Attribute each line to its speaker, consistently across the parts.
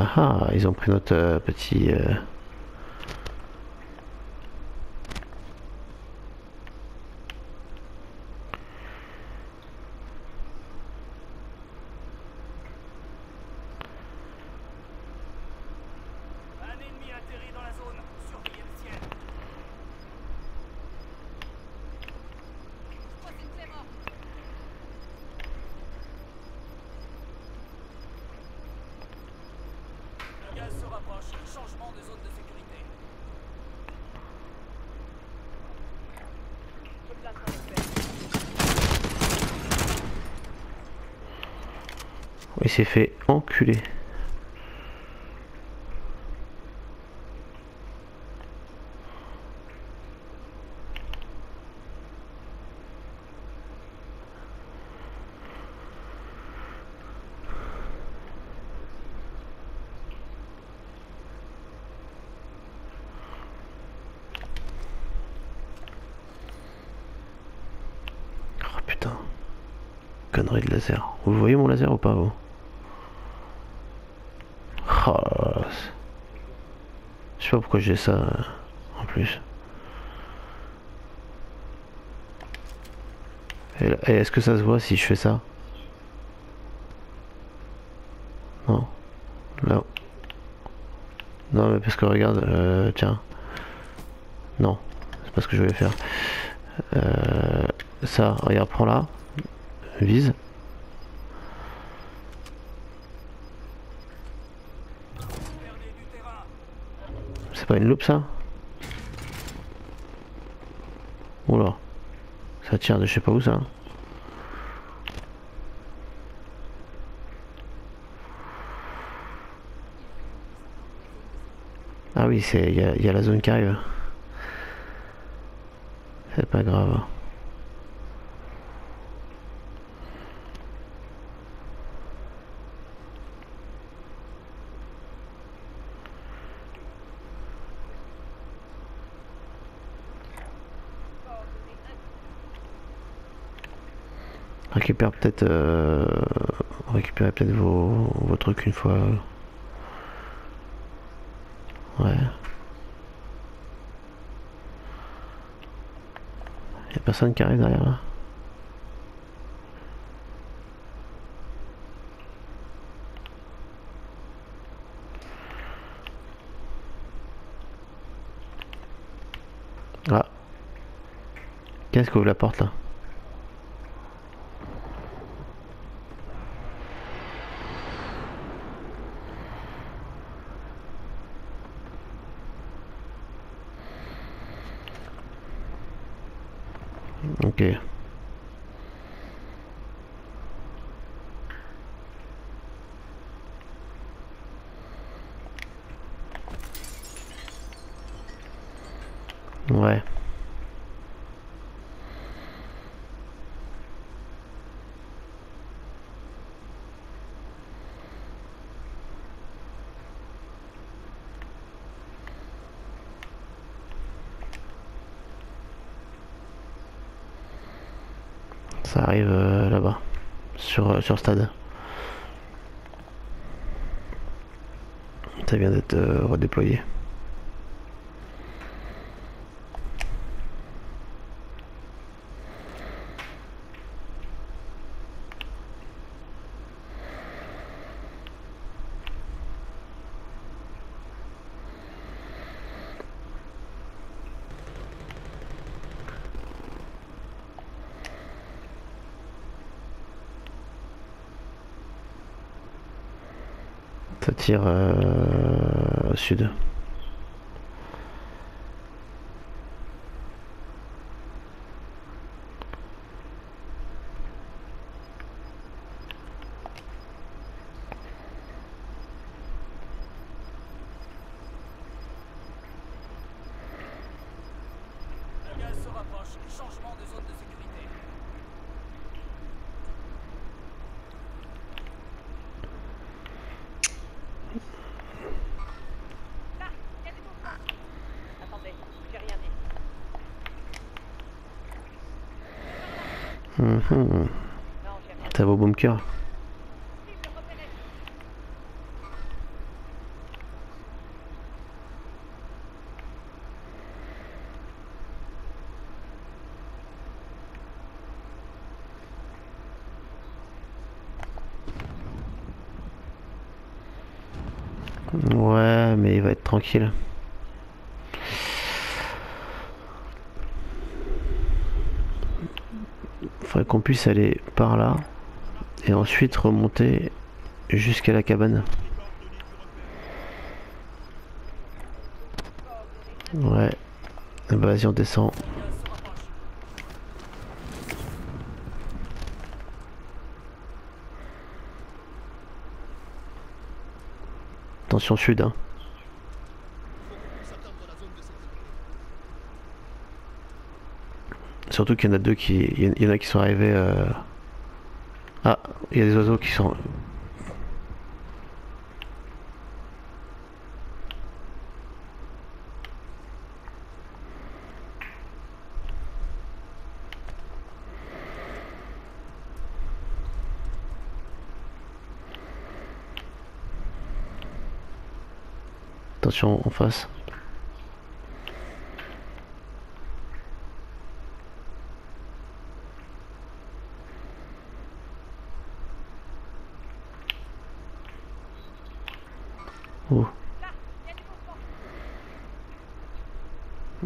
Speaker 1: Ah ah, ils ont pris notre euh, petit... euh,
Speaker 2: Un ennemi atterri dans la zone. Surveillez le ciel. Rapproche. Changement de zone de sécurité.
Speaker 1: Il s'est fait enculer. Oh putain. De laser. Vous voyez mon laser ou pas vous? Oh Je sais pas pourquoi j'ai ça en plus. Et est-ce que ça se voit si je fais ça? Non. Là. Non mais parce que regarde, euh, tiens. Non, c'est pas ce que je voulais faire. Euh, ça, regarde, prends là. Vise. C'est pas une loupe ça Oula. Ça tire de je sais pas où ça. Ah oui, il y, y a la zone qui arrive. C'est pas grave. Récupère peut-être euh, peut-être vos, vos trucs une fois. Ouais. Y'a personne qui arrive derrière là. Ah. Qu'est-ce que ouvre la porte là Ok. Ouais. Ça arrive euh, là-bas, sur, euh, sur stade. Ça vient d'être euh, redéployé. Ça tire euh, au sud.
Speaker 2: Le gaz se rapproche. Changement de zone de sécurité.
Speaker 1: Mmh. Ça
Speaker 3: va au bunker.
Speaker 1: Ouais, mais il va être tranquille. Qu'on puisse aller par là et ensuite remonter jusqu'à la cabane. Ouais. Bah, Vas-y, on descend. Attention sud, hein. Surtout qu'il y en a deux qui... Il y en- a qui sont arrivés... euh, Ah, il y a des oiseaux qui sont... Attention en face. Oh.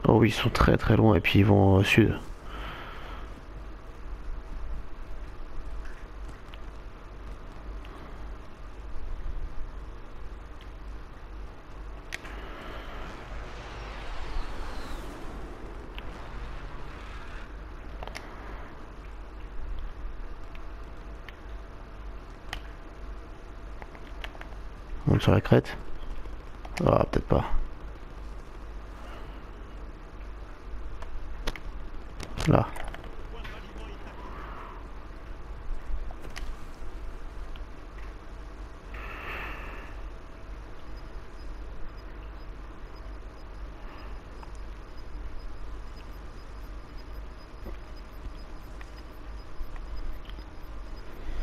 Speaker 1: Oh ils sont très très loin et puis ils vont au sud. On monte sur la crête. Ah, peut-être pas. Là.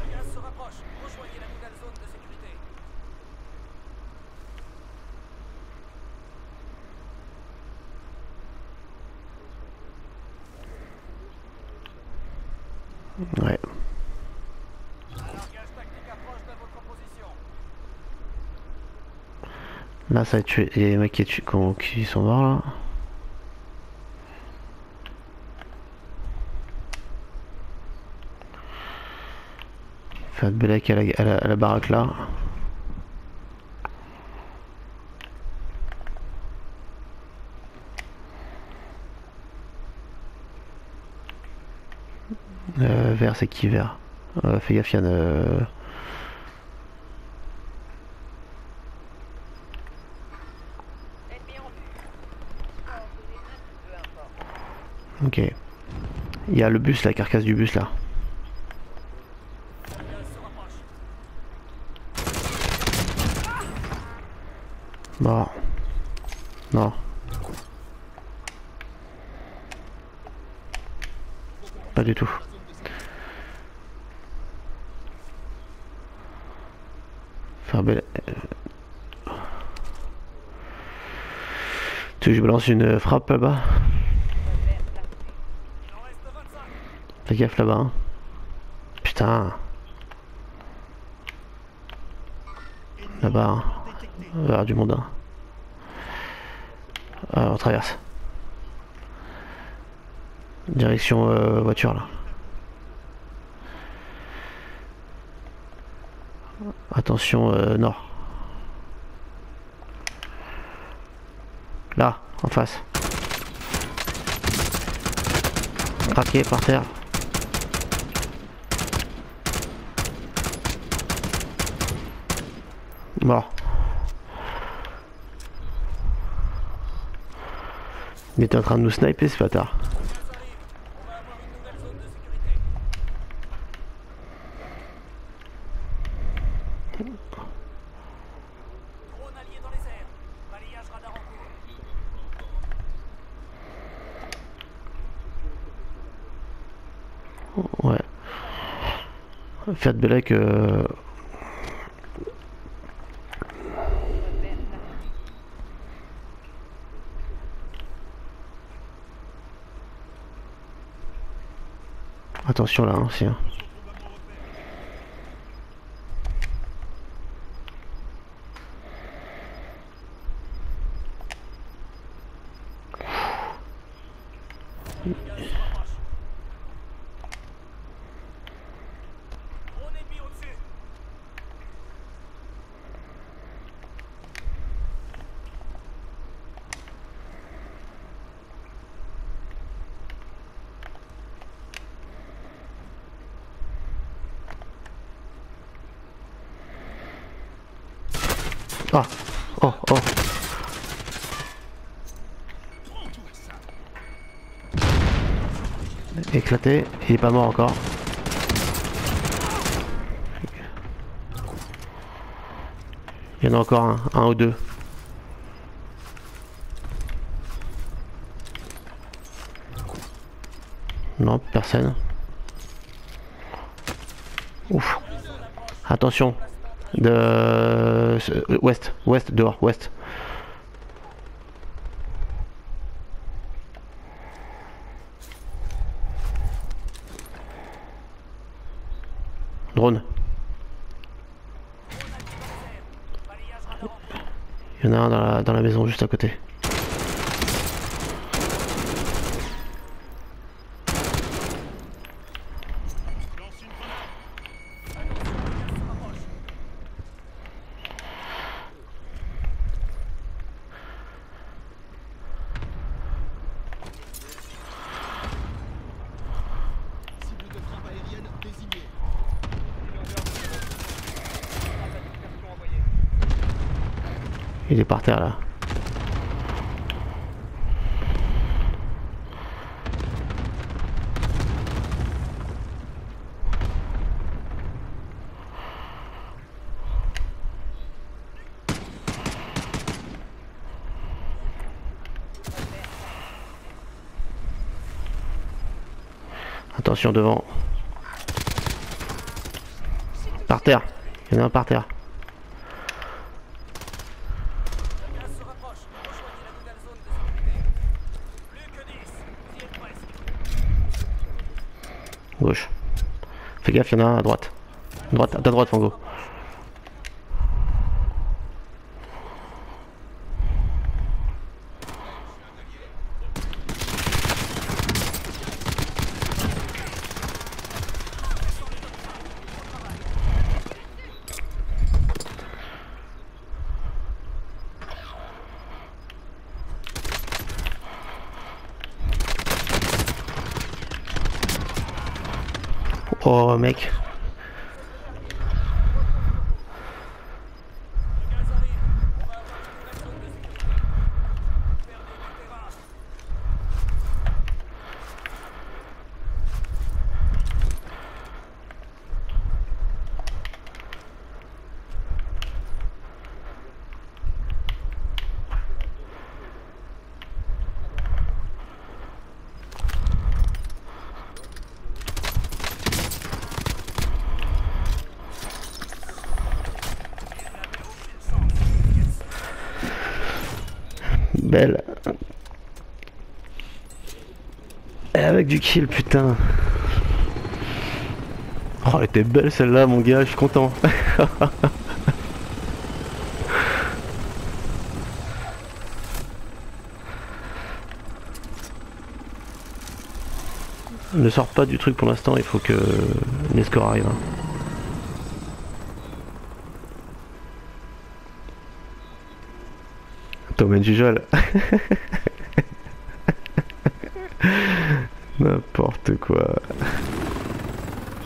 Speaker 2: Le gaz se rapproche. Rejoignez la nouvelle zone de sécurité.
Speaker 1: Ouais. Là, ça être tué. Il y a des mecs qui, tu- qu'on- qui sont morts là. Faire de Belek la, à la baraque là. Euh, c'est qui vert euh, Fais gaffe, euh. Ok. Il y a le bus, la carcasse du bus là. Mort. Non. Pas du tout. Tu veux que je balance une frappe là-bas?
Speaker 3: Revolver placé.
Speaker 2: Il en reste 25.
Speaker 1: Fais gaffe là-bas. hein. Putain. Là-bas. hein. Vers du monde. hein. Ah, on traverse. Direction euh, voiture là. Attention euh, nord. Là, en face. Craqué par terre. Mort. Il était en train de nous sniper ce bâtard. Ouais. Fiat Belek. Euh... Attention là, hein, c'est. Hein. Ah Oh oh Éclaté, il est pas mort encore. Il y en a encore un, un ou deux. Non, personne. Ouf. Attention. De... euh, Ouest, ouest, dehors, ouest. Drone. Il y en a un dans la, dans la maison juste à côté.
Speaker 4: Cible de frappe aérienne désignée.
Speaker 1: Il est par terre là. Attention devant. Par terre. Il y en a un par terre.
Speaker 2: Le gaz se rapproche. Rejoignez la nouvelle zone de sécurité. Plus que 10. Vous y êtes presque.
Speaker 1: Fais gaffe, il y en a un à droite. Droite, à ta droite, Fango. Oh mec.
Speaker 2: Le gaz arrive. On va avoir une nouvelle zone de sécurité. Perdez du terrain.
Speaker 1: Belle. Et avec du kill, putain. Oh, elle était belle celle-là, mon gars, je suis content. ne sors pas du truc pour l'instant, il faut que les scores arrivent. Tom and Jujol. N'importe quoi.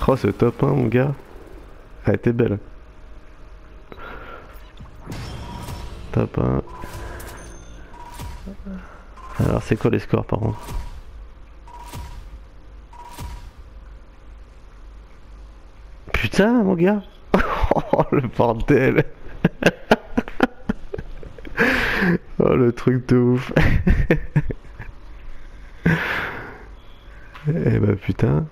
Speaker 1: Oh, ce top 1, mon gars. Elle était belle. Top 1. Alors, c'est quoi les scores par contre? Putain, mon gars Oh, le bordel Oh, le truc de ouf Eh bah putain